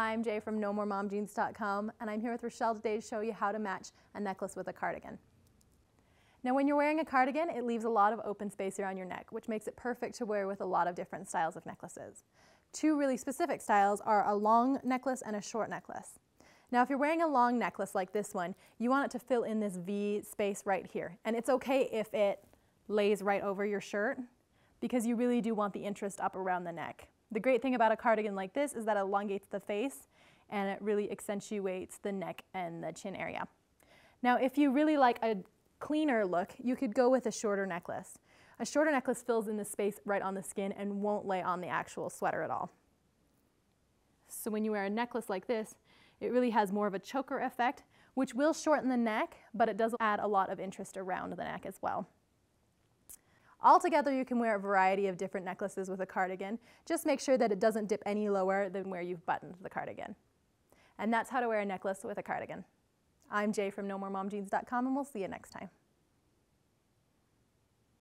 Hi, I'm Jae from NoMoreMomJeans.com and I'm here with Rochelle today to show you how to match a necklace with a cardigan. Now when you're wearing a cardigan, it leaves a lot of open space around your neck, which makes it perfect to wear with a lot of different styles of necklaces. Two really specific styles are a long necklace and a short necklace. Now if you're wearing a long necklace like this one, you want it to fill in this V space right here. And it's okay if it lays right over your shirt because you really do want the interest up around the neck. The great thing about a cardigan like this is that it elongates the face and it really accentuates the neck and the chin area. Now, if you really like a cleaner look, you could go with a shorter necklace. A shorter necklace fills in the space right on the skin and won't lay on the actual sweater at all. So when you wear a necklace like this, it really has more of a choker effect, which will shorten the neck, but it does add a lot of interest around the neck as well. Altogether, you can wear a variety of different necklaces with a cardigan. Just make sure that it doesn't dip any lower than where you've buttoned the cardigan. And that's how to wear a necklace with a cardigan. I'm Jae from NoMoreMomJeans.com and we'll see you next time.